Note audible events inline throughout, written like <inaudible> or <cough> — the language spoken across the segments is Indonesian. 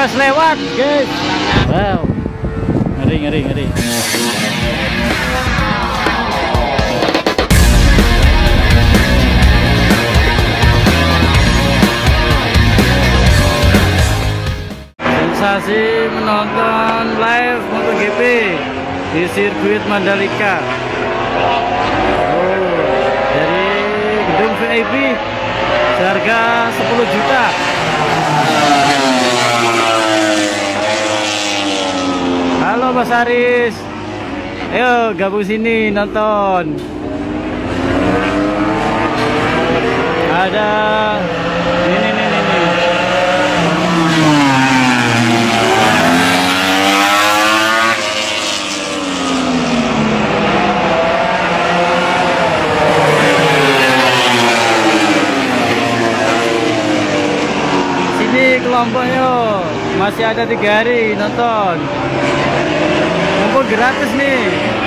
pas lewat guys. Wow. Ngeri ngeri ngeri. Sensasi menonton live MotoGP di sirkuit Mandalika. Oh, dari gedung VIP seharga 10 juta Mas Aris ayo gabung sini nonton. Ada ini nih nih nih sini kelompoknya masih ada tiga hari nonton gratis nih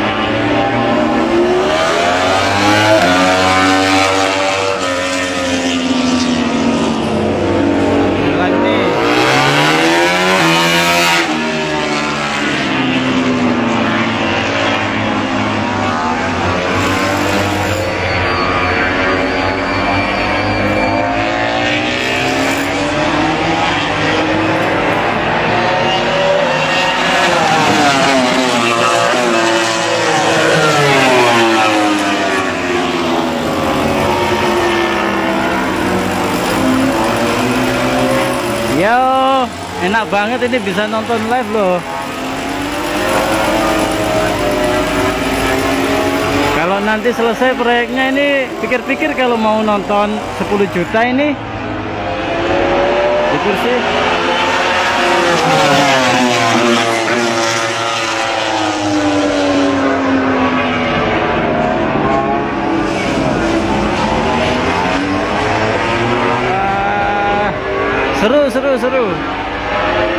enak banget ini bisa nonton live loh. Kalau nanti selesai proyeknya ini pikir-pikir kalau mau nonton 10 juta ini Syukur sih. Ah, seru seru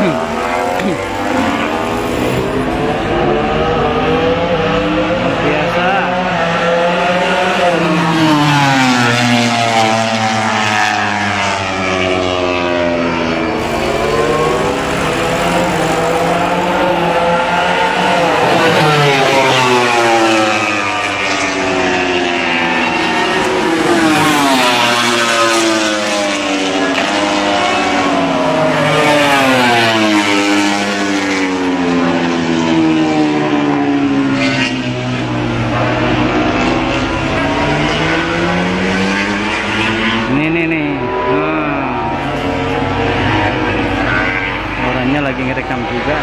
seru biasa Ini nih nih. Nah. Orangnya lagi ngerekam juga.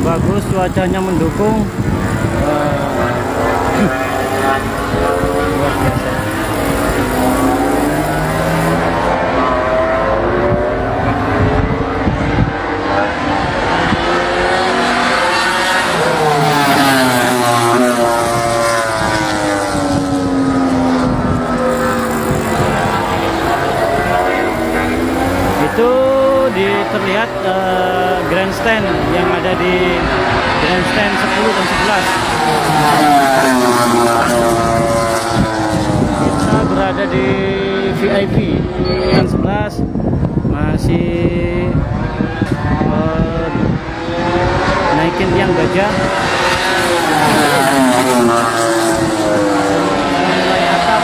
Bagus, cuacanya mendukung. Yang ada di grandstand 10 dan 11 kita berada di VIP yang 11 masih eh, naikin tiang gajah mulai atap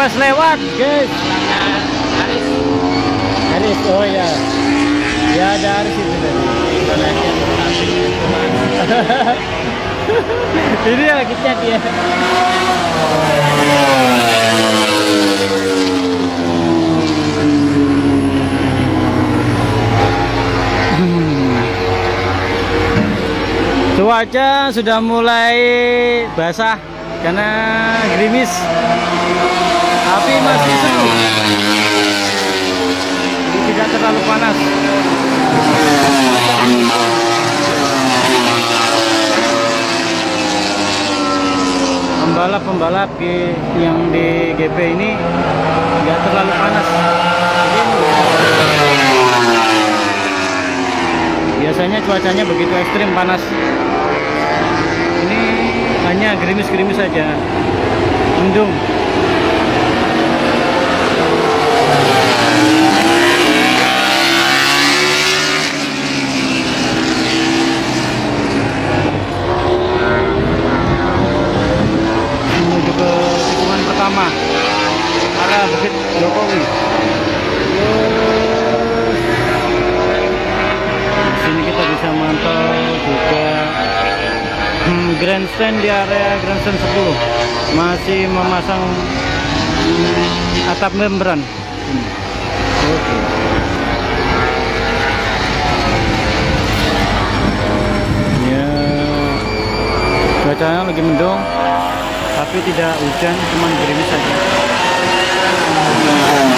Marquez lewat, guys. Haris Haris, oh ya. Ya ada Haris itu tadi. <laughs> Ini ya kita dia. Cuaca sudah mulai basah karena gerimis. Tapi masih seru. Jadi tidak terlalu panas. Pembalap-pembalap yang di GP ini nggak terlalu panas. Biasanya cuacanya begitu ekstrim panas. Hanya gerimis-gerimis saja, mendung. menuju ke tikungan pertama arah Bukit Jokowi. Di sini kita bisa mantau juga hmm, grandstand di area grandstand 10 masih memasang hmm, atap membran. Hmm. Oke. Ya, cuacanya lagi mendung tapi tidak hujan cuman gerimis saja coba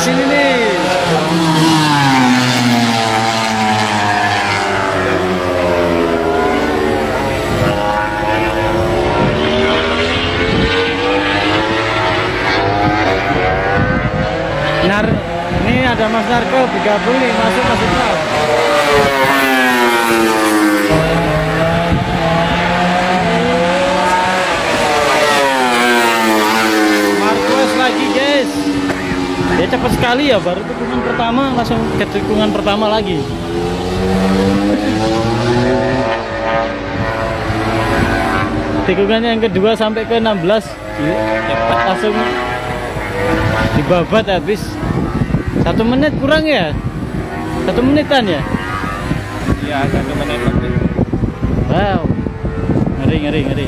di sini nih. Nar, ini ada Mas Narko bergabung nih, masuk masuk Mas. Marquez lagi guys. Dia cepat sekali ya, baru tikungan pertama langsung ke tikungan pertama lagi. Tikungan yang kedua sampai ke 16 Iya, cepat langsung dibabat habis. Satu menit kurang ya? Satu menitan ya? Iya satu menit lebih wow. Ngeri ngeri ngeri